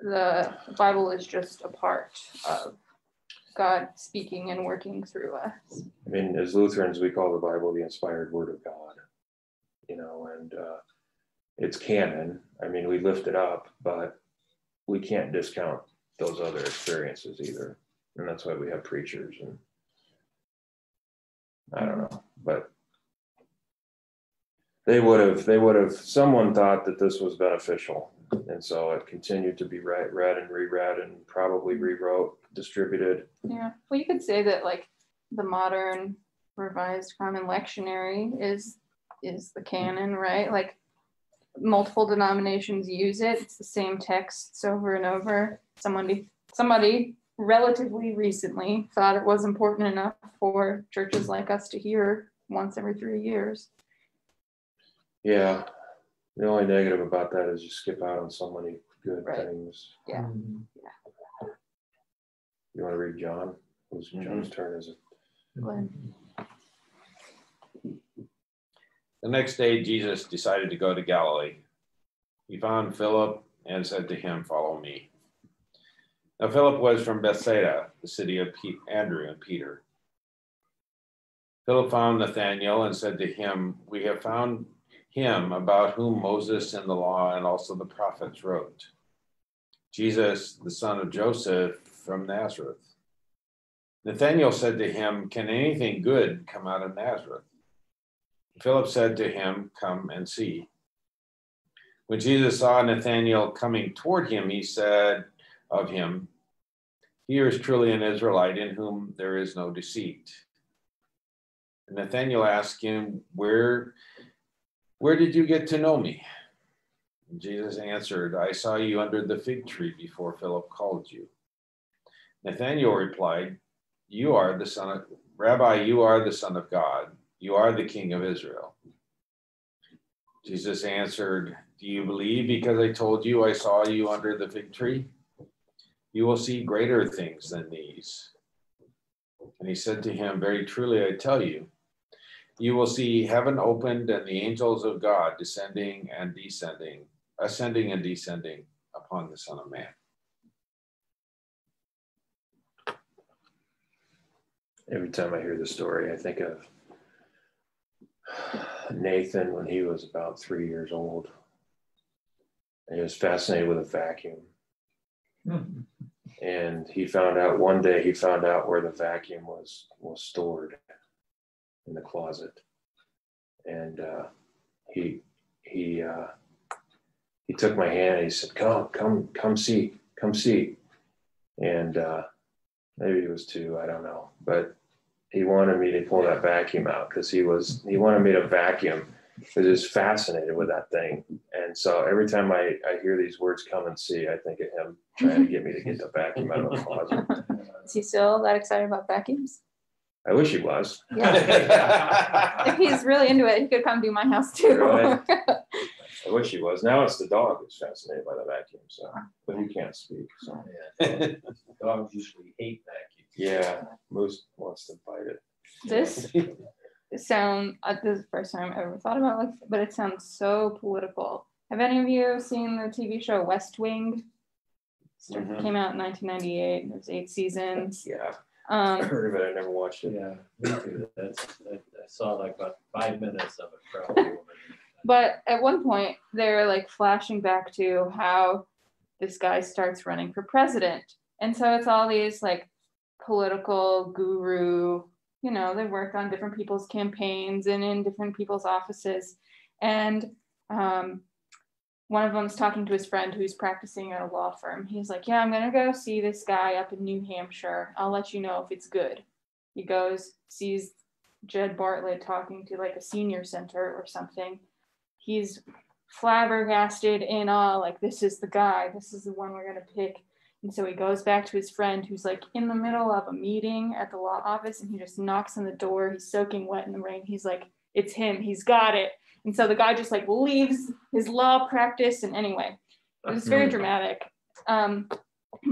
the Bible is just a part of God speaking and working through us. I mean, as Lutherans, we call the Bible the inspired word of God, you know, and uh, it's canon. I mean, we lift it up, but we can't discount those other experiences either. And that's why we have preachers and I don't know, but they would have, they would have, someone thought that this was beneficial. And so it continued to be read, read and reread and probably mm-hmm. rewrote, distributed. Yeah, well, you could say that like the modern revised common lectionary is is the canon, right? Like multiple denominations use it. It's the same texts over and over. Somebody somebody relatively recently thought it was important enough for churches like us to hear once every three years. Yeah, the only negative about that is you skip out on so many good Right. things. Yeah. Hmm. You want to read John? Who's mm-hmm. John's turn is it? Hmm. Glenn. The next day, Jesus decided to go to Galilee. He found Philip and said to him, Follow me. Now, Philip was from Bethsaida, the city of Pe- Andrew and Peter. Philip found Nathanael and said to him, We have found him about whom Moses and the law and also the prophets wrote. Jesus, the son of Joseph from Nazareth. Nathanael said to him, Can anything good come out of Nazareth? Philip said to him, Come and see. When Jesus saw Nathanael coming toward him, he said of him, Here is truly an Israelite in whom there is no deceit. Nathanael asked him, Where, where did you get to know me? And Jesus answered, I saw you under the fig tree before Philip called you. Nathanael replied, You are the son of Rabbi, you are the son of God. You are the king of Israel. Jesus answered, Do you believe because I told you I saw you under the fig tree? You will see greater things than these. And he said to him, Very truly I tell you, you will see heaven opened and the angels of God descending and descending, ascending and descending upon the Son of Man. Every time I hear the story, I think of Nathan when he was about three years old. He was fascinated with a vacuum. Hmm. And he found out one day he found out where the vacuum was was stored in the closet. And uh, he he uh, he took my hand and he said, "Come, come, come see, come see." And uh, maybe it was two, I don't know, but he wanted me to pull that vacuum out because he was he wanted me to vacuum because he was fascinated with that thing. And so every time I, I hear these words come and see, I think of him trying to get me to get the vacuum out of the closet. Is he still that excited about vacuums? I wish he was. Yeah. if he's really into it, he could come do my house too. Right. I wish he was. Now it's the dog that's fascinated by the vacuum, so but he can't speak. So Yeah. Dogs usually hate vacuums. yeah, Moose wants to bite it. this sound uh, this is the first time I've ever thought about like but it sounds so political. Have any of you seen the TV show West Wing? It Mhm. Came out in 1998. There's eight seasons. Yeah, I Um, heard of it. I never watched it. Yeah, me too. That's, I, I saw like about five minutes of it but at one point, they're like flashing back to how this guy starts running for president, and so it's all these like political guru. You know, they work on different people's campaigns and in different people's offices, and um, one of them's talking to his friend who's practicing at a law firm. He's like, Yeah, I'm going to go see this guy up in New Hampshire. I'll let you know if it's good. He goes, sees Jed Bartlet talking to like a senior center or something. He's flabbergasted in awe, like, This is the guy. This is the one we're going to pick. And so he goes back to his friend who's like in the middle of a meeting at the law office and he just knocks on the door. He's soaking wet in the rain. He's like, It's him. He's got it. And so the guy just like leaves his law practice. And anyway, it was very dramatic. Um,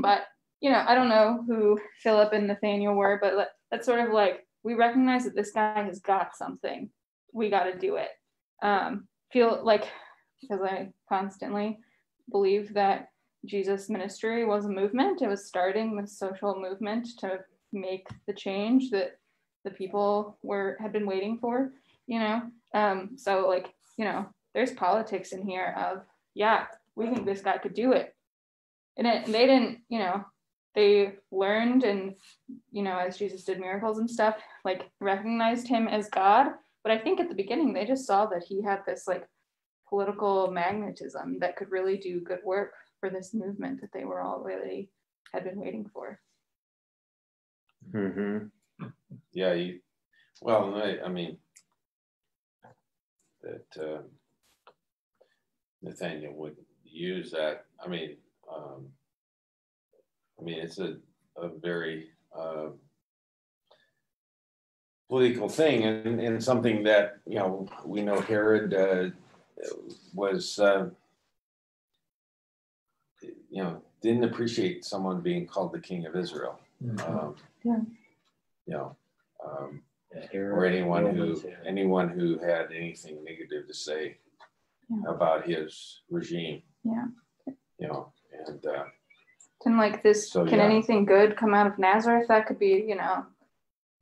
but you know, I don't know who Philip and Nathaniel were, but that's sort of like we recognize that this guy has got something. We got to do it. Um, feel like because I constantly believe that Jesus' ministry was a movement. It was starting the social movement to make the change that the people were had been waiting for. You know, um, so like you know, there's politics in here of yeah, we think this guy could do it, and it, they didn't. You know, they learned and you know as jesus did miracles and stuff like recognized him as god. But i think at the beginning they just saw that he had this like political magnetism that could really do good work for this movement that they were all really had been waiting for. Hmm Yeah, you, well, I, I mean, that uh, Nathaniel would use that, I mean, um, I mean, it's a, a very uh, political thing and, and something that, you know, we know Herod uh, was, uh, you know, didn't appreciate someone being called the king of Israel. Um, Yeah. You know, um, Yeah, here or anyone who, Romans, anyone who had anything negative to say Yeah. about his regime. Yeah. You know, and, uh, can like this So, can yeah. anything good come out of nazareth that could be you know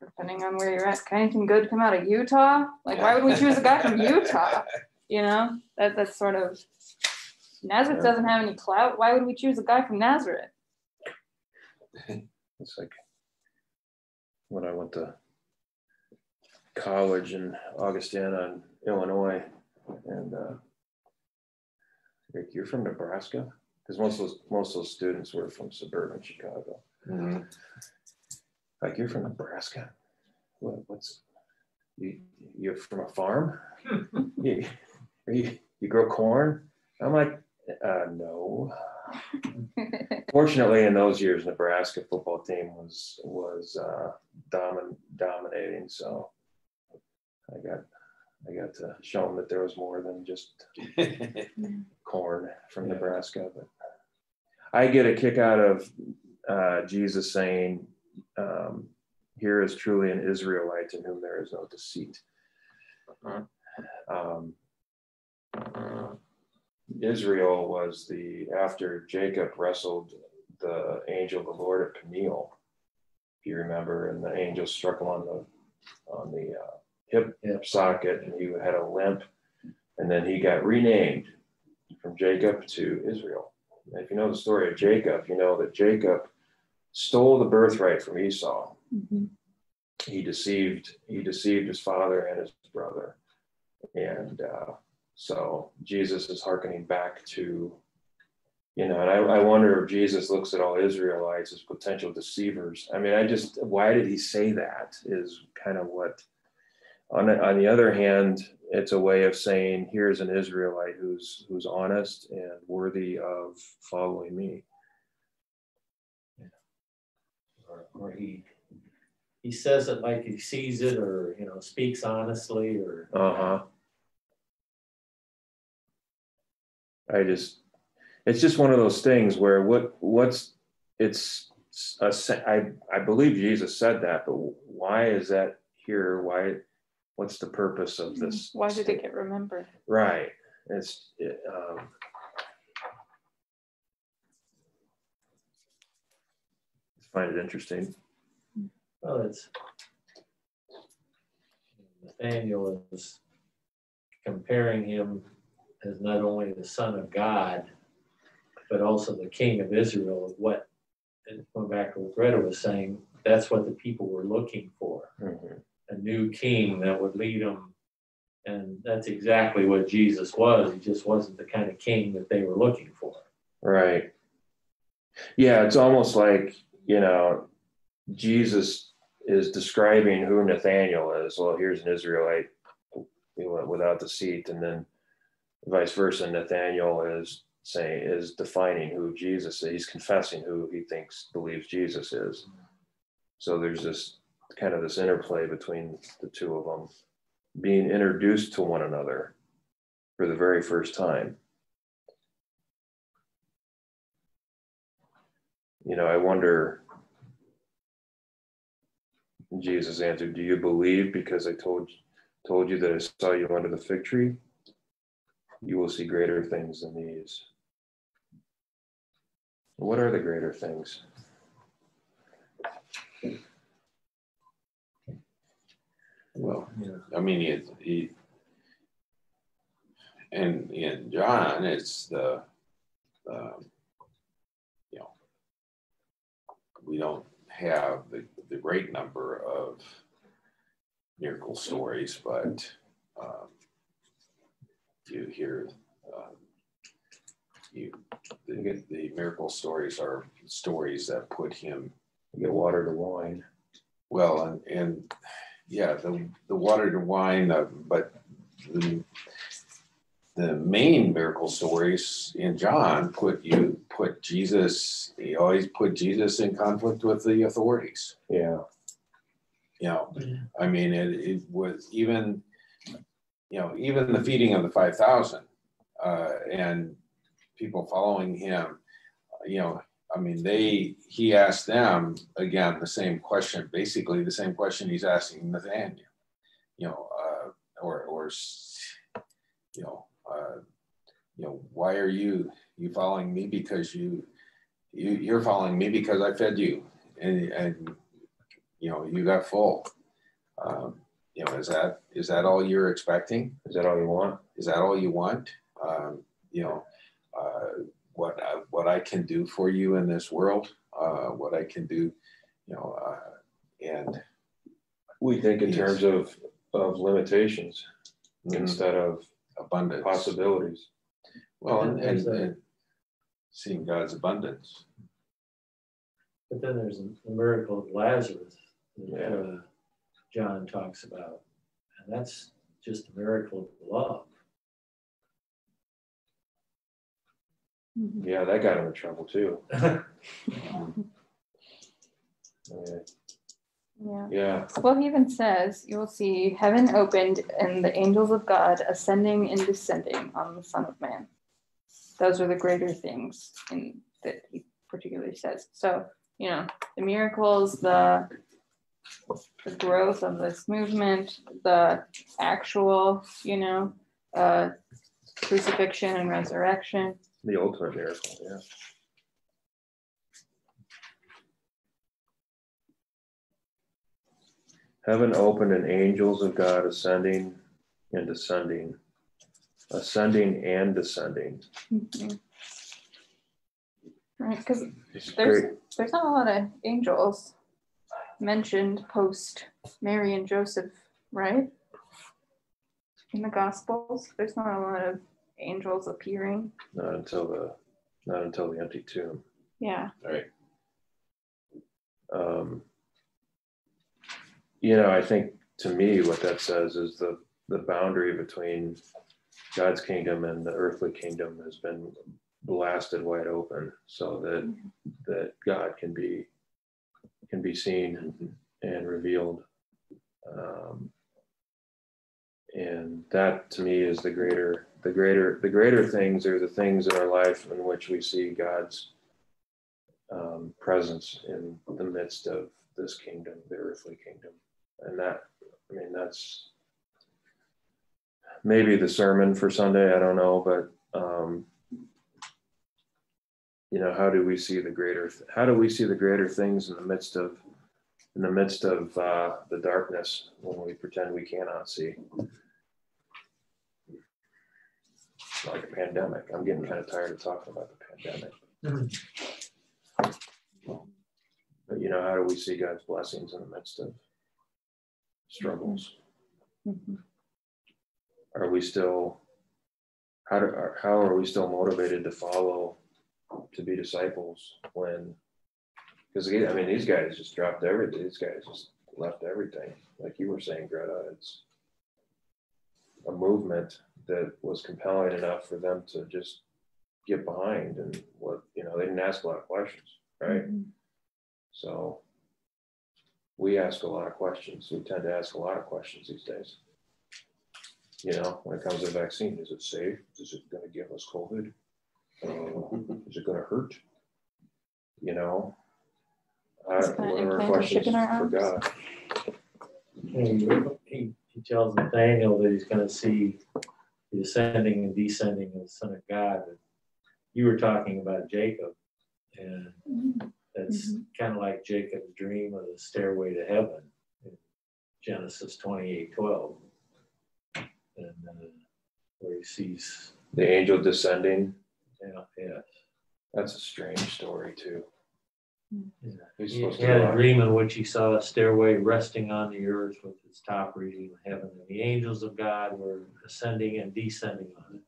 depending on where you're at can anything good come out of utah like why would we choose a guy from utah you know that that's sort of nazareth Yeah. doesn't have any clout why would we choose a guy from nazareth It's like when I went to college in Augustana, in Illinois, and uh, Rick, you're from Nebraska? Because most of those most of those students were from suburban Chicago. Mhm. Like you're from Nebraska? What, what's you you're from a farm? you, you you grow corn? I'm like, uh, no. Fortunately, in those years, Nebraska football team was was uh, domin, dominating. So I got I got to show them that there was more than just corn from Yeah. Nebraska. But I get a kick out of uh, Jesus saying, um, "Here is truly an Israelite in whom there is no deceit." Um, Israel was the after Jacob wrestled the angel of the Lord at Peniel, if you remember, and the angel struck him on the on the uh, hip Hip. socket, and he had a limp, and then he got renamed from Jacob to Israel. And if you know the story of Jacob, you know that Jacob stole the birthright from Esau. Mhm. He deceived he deceived his father and his brother, and uh, so Jesus is hearkening back to, you know, and I, I wonder if Jesus looks at all Israelites as potential deceivers. I mean, I just, why did he say that is kind of what, on the, on the other hand, it's a way of saying, here's an Israelite who's, who's honest and worthy of following me. or, or he he says it like he sees it or you know speaks honestly or Uh-huh. I just, it's just one of those things where what, what's, it's, a, I, I believe Jesus said that, but why is that here? Why, what's the purpose of this? Why did it get remembered? Right, it's, it, um. I Find it interesting. well it's Nathaniel is comparing him as not only the son of God but also the king of Israel Of what and going back to what Greta was saying that's what the people were looking for Mhm. A new king that would lead them. And that's exactly what Jesus was. He just wasn't the kind of king that they were looking for. Right. Yeah, it's almost like, you know, Jesus is describing who Nathaniel is. Well, here's an Israelite without deceit, and then vice versa. Nathaniel is saying is defining who Jesus is. He's confessing who he thinks believes Jesus is. So there's this kind of this interplay between the two of them being introduced to one another for the very first time. you know, I wonder. Jesus answered, "Do you believe because I told told you that I saw you under the fig tree? You will see greater things than these." What are the greater things? Well, I mean, it, he, and in John, it's the, um, you know, we don't have the, the great number of miracle stories, but um, you hear, um, you, the, the miracle stories are stories that put him You get water to wine. well, and, and yeah, the, the water to wine, uh, but the, the main miracle stories in John put you, put Jesus, he always put Jesus in conflict with the authorities. Yeah, You know, I mean, it, it was even, you know, even the feeding of the 5,000 uh, and people following him, you know, I mean, they, he asked them again the same question, basically the same question he's asking Nathaniel, you know, uh, or, or, you know, uh, you know, why are you, you following me because you, you, you're following me because I fed you and, and, you know, you got full. Um, you know, is that, is that all you're expecting? is that all you want? Is that all you want? Um, you know, uh, what I, what I can do for you in this world, uh, what I can do, you know, uh, and We think in terms of of limitations mm, instead of abundance. possibilities. Well, and, and, a- and seeing God's abundance. But then there's the miracle of Lazarus that Yeah. uh, John talks about. And that's just a miracle of love. Mhm. Yeah, that got him in trouble too. Yeah. Yeah. Yeah, Well, he even says, you will see heaven opened and the angels of God ascending and descending on the Son of Man. Those are the greater things in, that he particularly says. So, you know, the miracles, the the growth of this movement, the actual, you know, uh, crucifixion and resurrection. the ultimate miracle, yeah. Heaven opened and angels of God ascending and descending, ascending and descending. Mhm. Right, because There's- great. there's not a lot of angels mentioned post Mary and Joseph, right? In the Gospels, there's not a lot of angels appearing. Not until the, not until the empty tomb. Yeah. Right. Um, you know, I think to me, what that says is the, the boundary between God's kingdom and the earthly kingdom has been blasted wide open so that, that God can be, can be seen and revealed. Um, and that to me is the greater, the greater, the greater things are the things in our life in which we see God's um, presence in the midst of this kingdom, the earthly kingdom. And that, I mean, that's maybe the sermon for Sunday, I don't know, but, um, you know, how do we see the greater, how do we see the greater things in the midst of, in the midst of uh, the darkness when we pretend we cannot see? Like a pandemic. I'm getting kind of tired of talking about the pandemic. But you know, how do we see God's blessings in the midst of struggles? Mhm. Are we still, how do, how are we still motivated to follow, to be disciples when? Because I mean, these guys just dropped everything, these guys just left everything, like you were saying, Greta, it's a movement that was compelling enough for them to just get behind and what, you know, they didn't ask a lot of questions, right? Mhm. So we ask a lot of questions. We tend to ask a lot of questions these days. You know, when it comes to vaccine, is it safe? Is it going to give us COVID? Uh, is it going to hurt? You know, uh, Is it gonna what are our implant a chip questions in our for? God? He, he tells Nathaniel that he's gonna see the ascending and descending of the Son of God. You were talking about Jacob, and Mhm. kind of like Jacob's dream of the stairway to heaven in Genesis twenty-eight twelve. And uh, where he sees, The angel descending. yeah, yeah. That's a strange story too. yeah. He's He supposed to had a dream in which he saw a stairway resting on the earth with its top reaching heaven, and the angels of God were ascending and descending on it.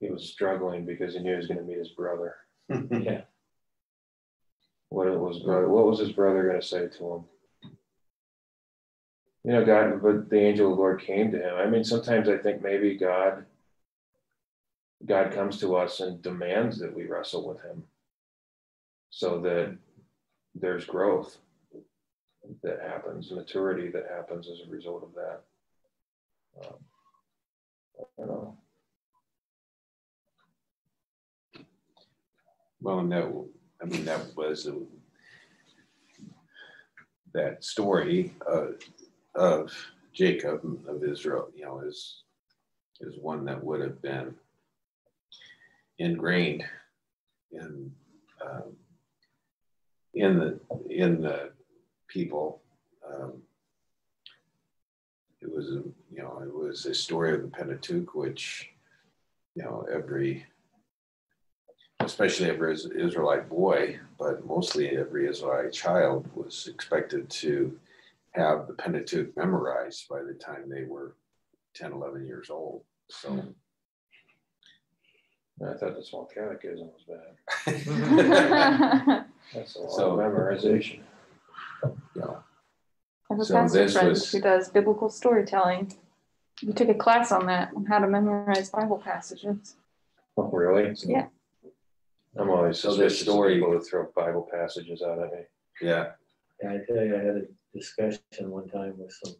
He was struggling because he knew he was going to meet his brother. Yeah, What it was, brother? What was his brother going to say to him? You know, God, but the angel of the Lord came to him. I mean, sometimes I think maybe God, God comes to us and demands that we wrestle with Him, so that there's growth that happens, maturity that happens as a result of that. Um, I don't know. Well, and that, I mean, that was uh, that story uh, of Jacob of Israel, you know, is is one that would have been ingrained in um, in the in the people. Um, it was a you know it was a story of the Pentateuch, which you know every especially every Israelite boy, but mostly every Israelite child was expected to have the Pentateuch memorized by the time they were 10, 11 years old. So, hmm. I thought the small catechism was bad. That's a lot So- of memorization. Yeah. I have a So pastor friend was- who does biblical storytelling. We took a class on that, on how to memorize Bible passages. Oh, really? Yeah. I'm always So this suspicious of story- people that throw Bible passages out at me. Yeah, Yeah, I tell you, I had a discussion one time with some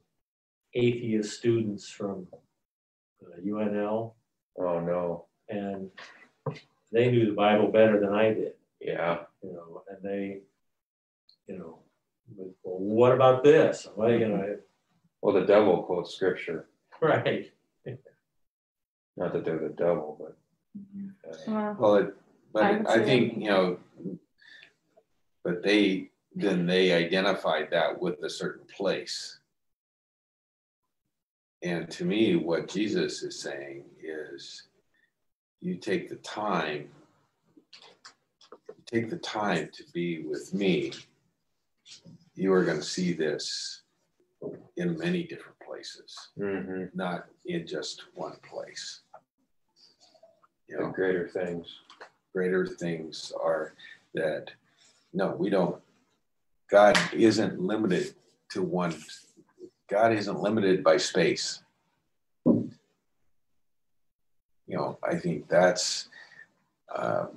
atheist students from uh, UNL, Oh, no. and they knew the Bible better than I did, Yeah. you know, and they, you know, well, what about this? Well, you know, Well, the devil quotes scripture. right, Not that they're the devil, but. uh, Well, well, it, but I I think, you know, but they, then they identified that with a certain place. And to me, what Jesus is saying is you take the time, take the time to be with me. You are going to see this in many different places, mhm, not in just one place. You The know, greater things. Greater things are that, no, we don't, God isn't limited to one, God isn't limited by space. You know, I think that's, um,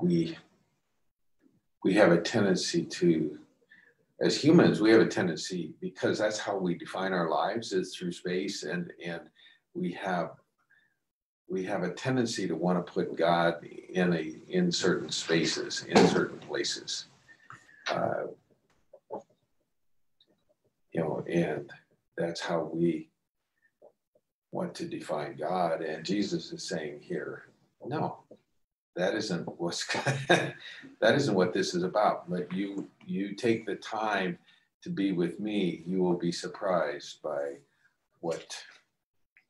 we, we have a tendency to, as humans, we have a tendency, because that's how we define our lives is through space and, and we have we have a tendency to want to put God in a in certain spaces, in certain places. Uh, you know, and that's how we want to define God. And Jesus is saying here, no, that isn't what's that isn't what this is about. But you you take the time to be with me, you will be surprised by what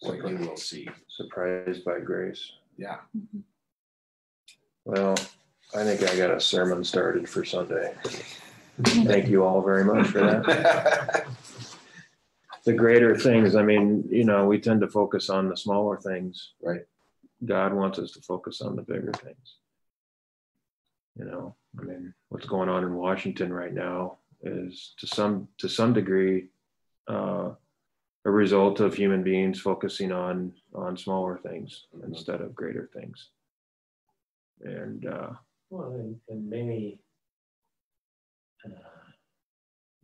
what you will see. Surprised by grace. Yeah. Well, I think I got a sermon started for Sunday. Thank you all very much for that. The greater things, I mean, you know, we tend to focus on the smaller things. Right. God wants us to focus on the bigger things. You know, I mean, what's going on in Washington right now is to some to some degree uh, a result of human beings focusing on on smaller things Mhm. instead of greater things. And uh, well, and, and many, uh,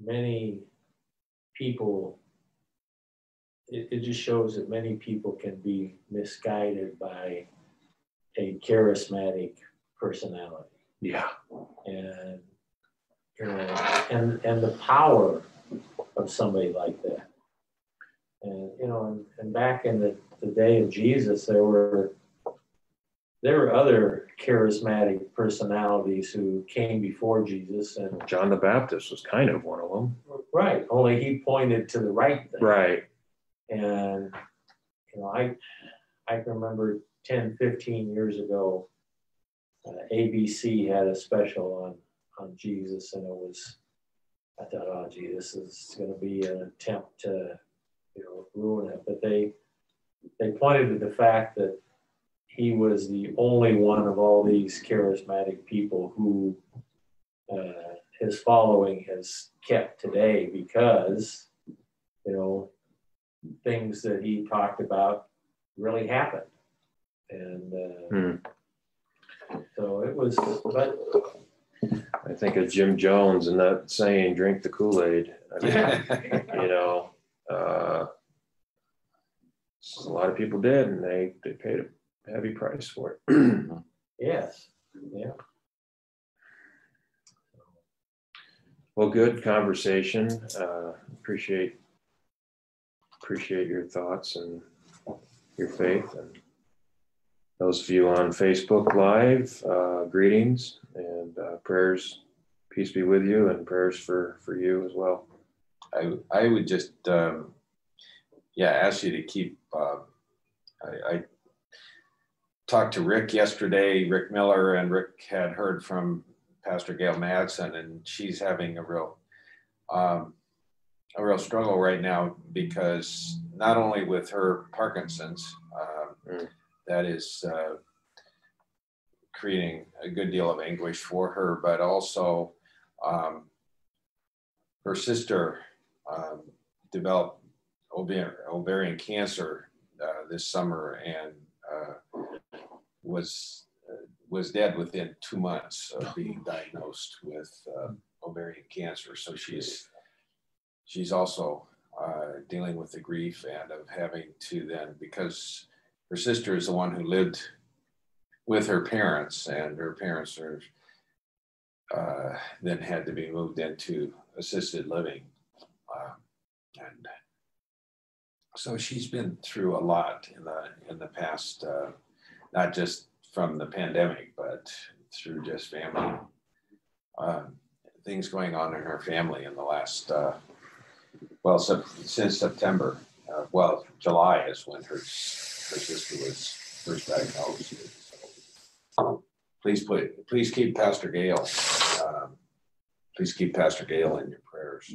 many people, it, it just shows that many people can be misguided by a charismatic personality. yeah, and you know, and and the power of somebody like that. And you know, and, and back in the, the day of Jesus, there were there were other charismatic personalities who came before Jesus, and John the Baptist was kind of one of them. right, only he pointed to the right thing. Right. And, you know, I, I can remember 10, 15 years ago, uh, ABC had a special on, on Jesus and it was, I thought, oh gee, this is gonna be an attempt to, you know, ruin it. But they, they pointed to the fact that he was the only one of all these charismatic people who uh, his following has kept today because, you know, things that he talked about really happened. And uh, Hmm. so it was, but I think of Jim Jones and that saying, drink the Kool-Aid. I mean, you know, a lot of people did and they, they paid a heavy price for it. yes, yeah. Well, good conversation. Uh, appreciate, appreciate your thoughts and your faith and those of you on Facebook Live, uh, greetings and uh, prayers, peace be with you and prayers for, for you as well. I, I would just, um, yeah, ask you to keep, uh, I, I talked to Rick yesterday, Rick Miller, and Rick had heard from Pastor Gail Madsen, and she's having a real, um, a real struggle right now because not only with her Parkinson's, um, Mm. that is, uh, creating a good deal of anguish for her, but also um, her sister um, developed ovarian, ovarian cancer uh, this summer and uh, was uh, was dead within two months of being diagnosed with uh, ovarian cancer. So she's she's also dealing with the grief and of having to then because her sister is the one who lived with her parents, and her parents are uh, then had to be moved into assisted living, and so she's been through a lot in the in the past, uh, not just from the pandemic, but through just family um, things going on in her family in the last uh, well since September. Uh, well, July is when her her sister was first diagnosed. So, please put please keep Pastor Gale. Um, please keep Pastor Gale in your prayers.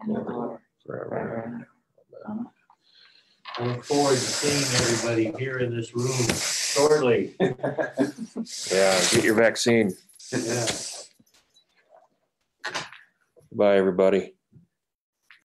power, and and the the glory, glory, forever. I look forward to seeing everybody here in this room shortly. Yeah, get your vaccine. Yeah. Bye, everybody.